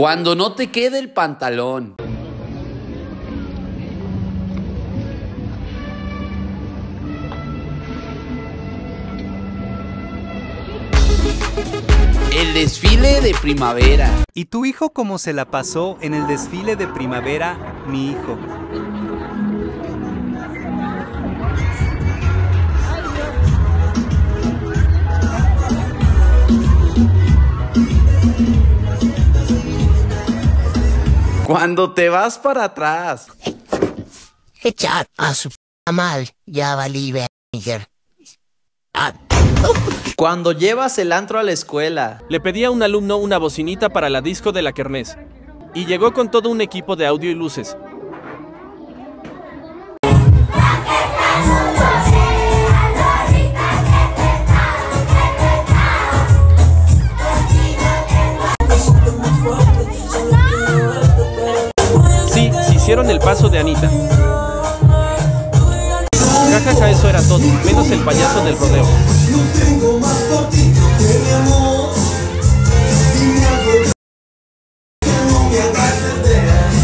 Cuando no te quede el pantalón. El desfile de primavera. ¿Y tu hijo cómo se la pasó en el desfile de primavera, mi hijo? Cuando te vas para atrás. Echar a su p mal, ya valí. Ah, Cuando llevas el antro a la escuela. Le pedí a un alumno una bocinita para la disco de la Kermés. Y llegó con todo un equipo de audio y luces. Hicieron el paso de Anita. Jajaja, eso era todo, menos el payaso del rodeo.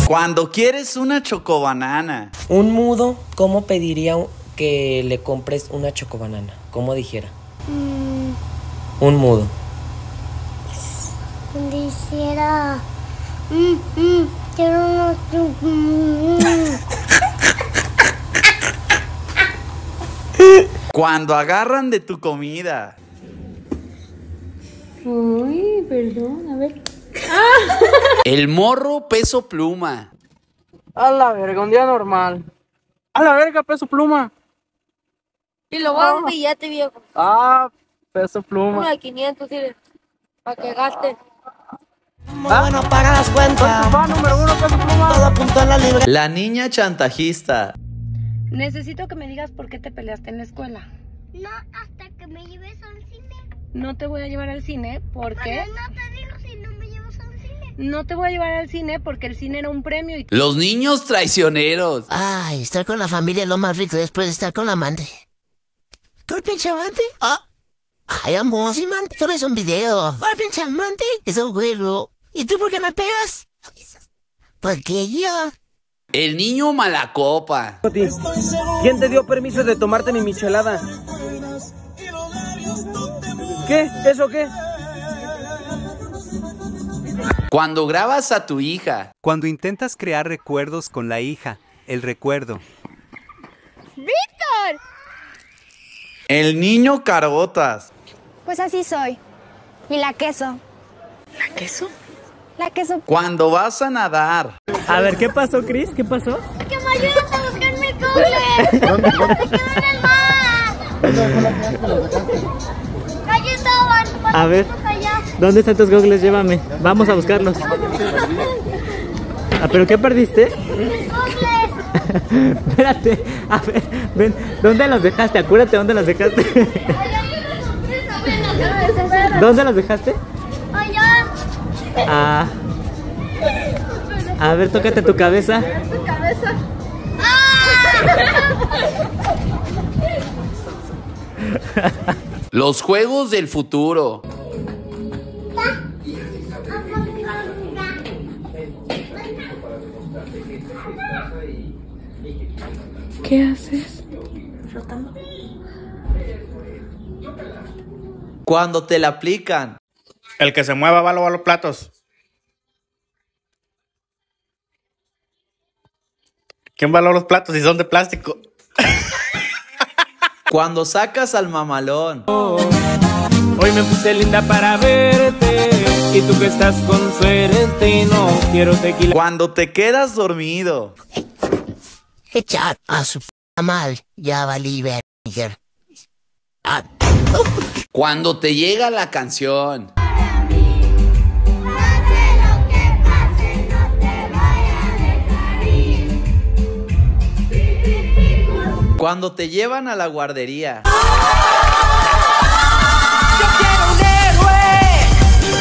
Cuando quieres una chocobanana. Un mudo, ¿cómo pediría que le compres una chocobanana? ¿Cómo dijera? Un mudo. Dijera. Mm, mm, quiero unos. mm, mm". Cuando agarran de tu comida. Uy, perdón, a ver. El morro peso pluma. A la verga, un día normal. A la verga, peso pluma. Y lo voy a dar un billete, viejo. Ah, peso Uno pluma. de 500, dile. Para que gaste. bueno, paga las cuentas. Va, número uno, peso pluma. Todo apuntó en la libreta. La niña chantajista. Necesito que me digas por qué te peleaste en la escuela. No, hasta que me lleves al cine. No te voy a llevar al cine porque Pero no te digo si no me llevas al cine. no te voy a llevar al cine porque el cine era un premio y Los niños traicioneros. Ay, estar con la familia es lo más rico después de estar con la amante. ¿Tú el pinche amante? Ah. Ay, amor, sí, man. Solo es un video. ¿Cuál pinche amante? Es un juego. ¿Y tú por qué me pegas? Porque yo. El niño malacopa. ¿Quién te dio permiso de tomarte mi michelada? ¿Qué? ¿Eso qué? Cuando grabas a tu hija. Cuando intentas crear recuerdos con la hija, el recuerdo. ¡Víctor! El niño carotas. Pues así soy. Y la queso. ¿La queso? La. Cuando vas a nadar. A ver, ¿qué pasó, Chris? ¿Qué pasó? ¡Que me ayudes a buscar mi el mar! ¡Allí estaban! A ver. ¿Dónde están tus goggles? Llévame. Vamos a buscarlos. Ah, ¿pero qué perdiste? ¡Mis! Espérate. A ver, ven. ¿Dónde los dejaste? Acuérdate dónde los dejaste. ¿Dónde los dejaste? Ah. A ver, tócate tu cabeza. Tu cabeza. Los juegos del futuro. ¿Qué haces? Cuando te la aplican. El que se mueva va a lavar los platos. ¿Quién va a lavar los platos si son de plástico? Cuando sacas al mamalón. Hoy me puse linda para verte. Y tú que estás con suerte, no quiero tequila. Cuando te quedas dormido. Echar a su p mal, ya valí. Ah, Cuando te llega la canción. Cuando te llevan a la guardería.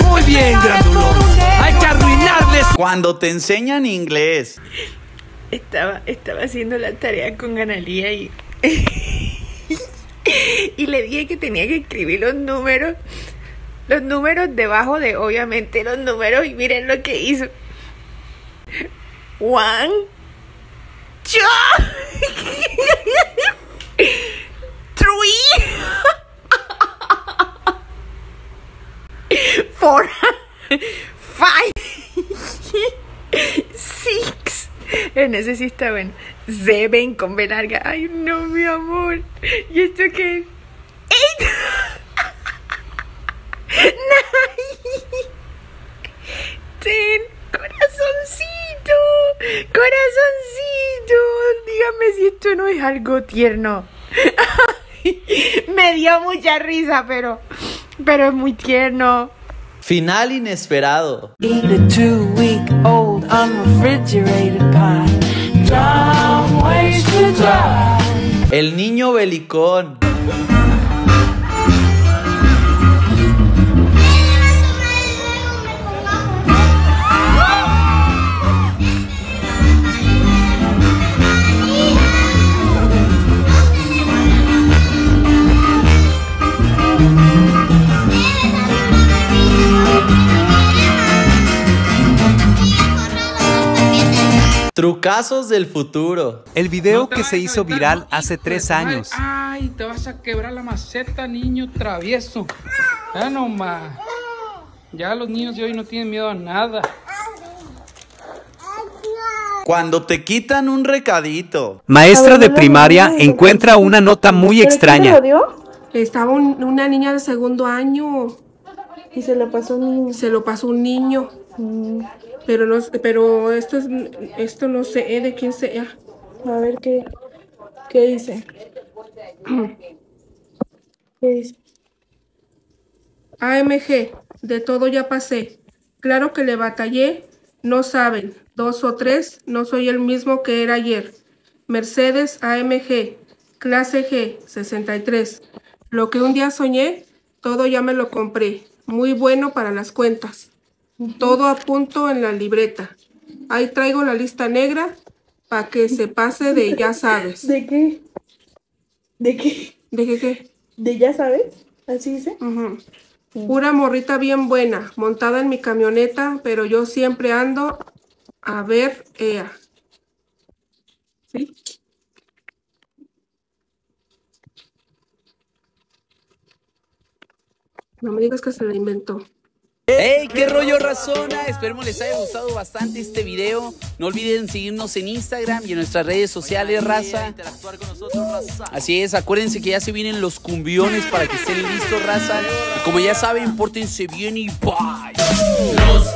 Muy bien, grandulón. Hay que arruinarles. Cuando te enseñan inglés. Estaba, estaba haciendo la tarea con Analía y, y le dije que tenía que escribir los números los números debajo de, obviamente, los números y miren lo que hizo. One, two, four, five, six. En ese sí está bueno. Seven con B larga. Ay, no, mi amor. ¿Y esto qué? Eight. Ten. Corazoncito. Corazoncito. Dígame si esto no es algo tierno. Me dio mucha risa, pero. Pero es muy tierno. Final inesperado. Eat a two-week-old unrefrigerated pie. Dumb ways to die. El niño belicón. Trucazos del futuro. El video que se hizo viral hace tres años. Ay, te vas a quebrar la maceta, niño travieso. Ya nomás. Ya los niños de hoy no tienen miedo a nada. Cuando te quitan un recadito. Maestra de primaria encuentra una nota muy extraña. Estaba un- una niña de segundo año. Y se lo pasó un niño. Se lo pasó un niño. Pero no, pero esto es, esto no sé de quién sea. A ver qué, qué dice. ¿Qué dice? AMG, de todo ya pasé. Claro que le batallé, no saben. Dos o tres, no soy el mismo que era ayer. Mercedes AMG, clase G, 63. Lo que un día soñé, todo ya me lo compré. Muy bueno para las cuentas. Todo a punto en la libreta. Ahí traigo la lista negra para que se pase de ya sabes. ¿De qué? ¿De qué? ¿De qué qué? ¿De ya sabes? ¿Así dice? Ujú. Pura morrita bien buena, montada en mi camioneta, pero yo siempre ando a ver ea. ¿Sí? No me digas que se la inventó. ¡Hey! ¿Qué rollo razona? Esperemos les haya gustado bastante este video. No olviden seguirnos en Instagram y en nuestras redes sociales, raza. Así es, acuérdense que ya se vienen los cumbiones para que estén listos, raza. Y como ya saben, pórtense bien y bye.